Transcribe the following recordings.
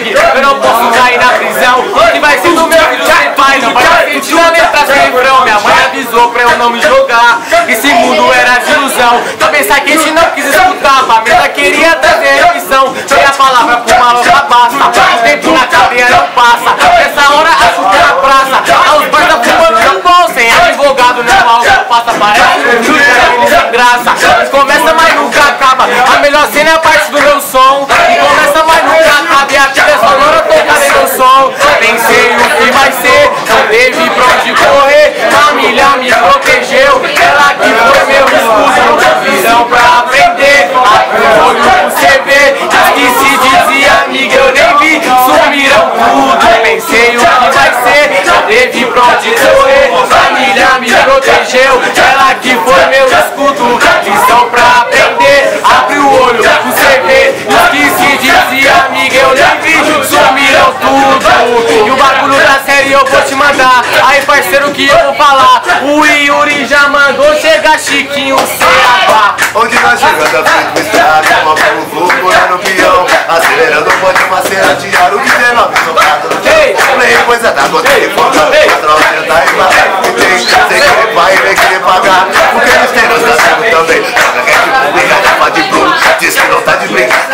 sangue Eu não posso cair na prisão. Que vai ser do meu filho? Sem pai Não vai ser de uma letra sem frão Minha mãe avisou pra eu não me jogar. Que esse mundo era de ilusão Também saquei se não quis escutar A mesa queria trazer opção Foi a palavra pro maluca basta O tempo na cadeia não passa. Nessa hora que é na praça. Aos boys da fumando não bom Sem advogado não mal passa. Parece que o sem graça. Mas começa mas nunca acaba. A melhor cena é a teve pra onde correr Família me protegeu. Ela que foi meu escudo Visão pra aprender. Abre o olho você vê Diz que se dizia amiga eu nem vi. Sumiram tudo Pensei o que vai ser. Não teve pra onde correr que eu vou falar. O Yuri já mandou chegar Chiquinho CH Onde nós chegando à frente do estrada Uma pelo fluxo, no peão. Acelerando o bonde, maceratear o 19 Socado no Ei! Play, coisa da gota de fogo Ei! Padrão, tenta e vai E tem, sem querer vai, vem querer pagar. Porque eles têm nós nascemos também. Joga que é de capa de Diz que não tá de brincadeira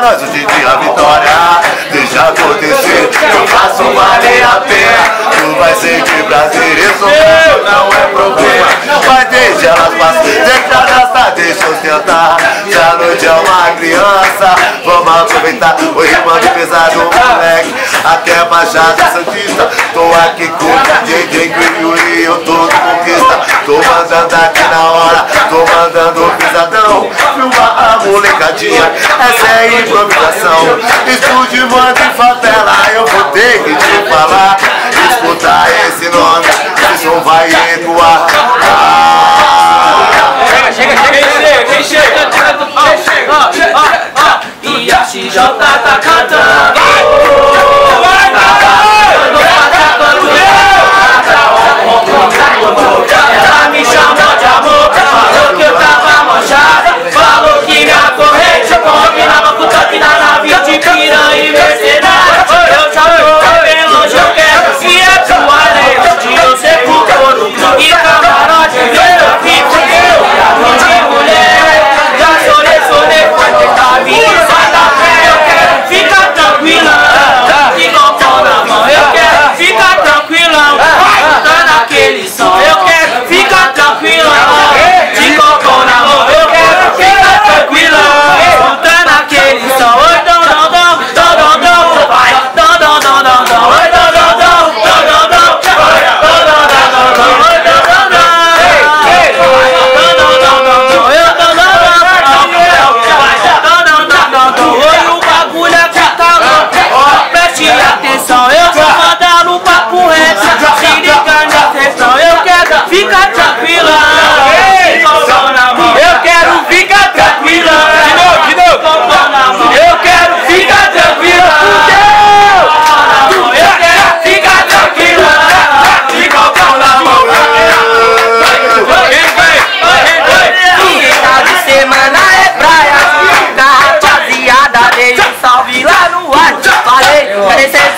Nós, o dia a vitória Deixa acontecer, eu faço valer a pena Tu vai de prazer, não é Mas deixa elas passar, deixa gastar, deixa eu tentar. Se a noite é uma criança, vamos aproveitar O rimando pesado, moleque. Aqui é Baixada Santista. Tô aqui com o DJ Green e eu tô de conquista. Tô mandando aqui na hora, tô mandando pisadão. Filma a molecadinha, essa é improvisação. Estúdio, manda em favela, eu vou ter que te falar. Escuta esse nome, esse som vai ecoar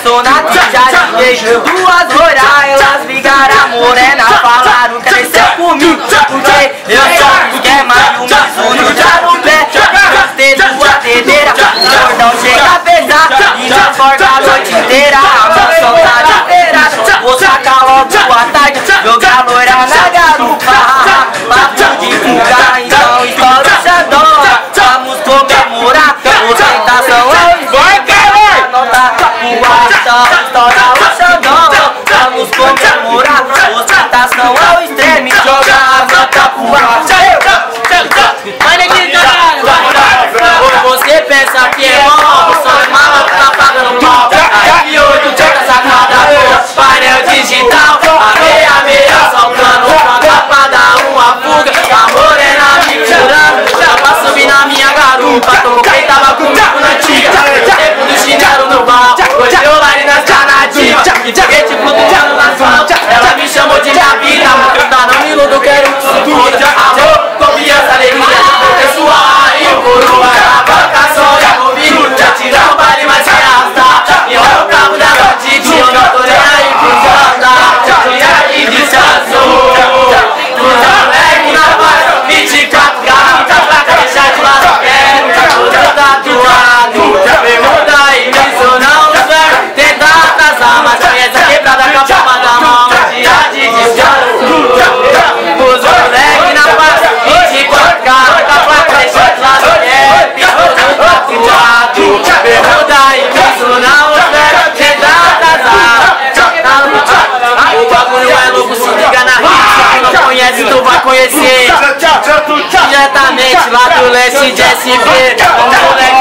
Bolsonaro já liguei duas horas, elas ligaram a morena, falaram que desceu comigo, porque eu já o que mais um sonho já no pé, gostei tua dedeira, o cordão chega a pesar, e já corta a noite inteira, a moção tá liberada, vou sacar logo a tarde, jogar loira na garupa. só estoura o xandão Vamos comemorar, não tá ao extremo joga a mata pro ar. she just a bit.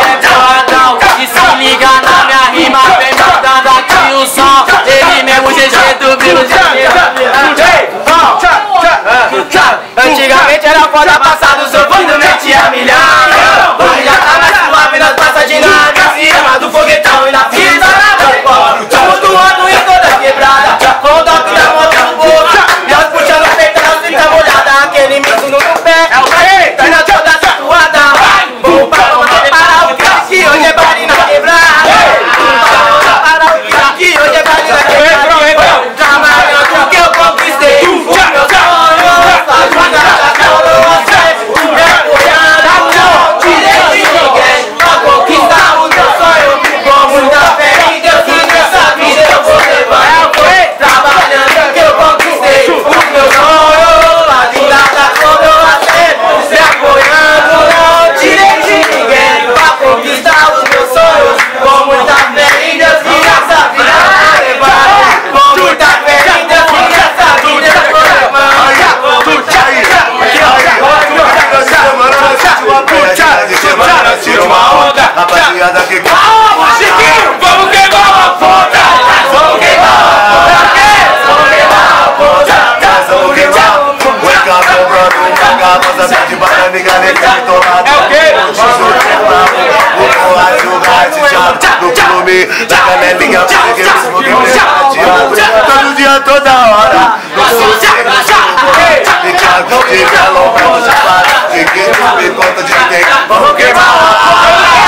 I don't Pokémon, a Pokémon, Pokémon, Pokémon, Pokémon, Pokémon, Pokémon, Pokémon, Pokémon, Pokémon, Pokémon, Pokémon, Pokémon,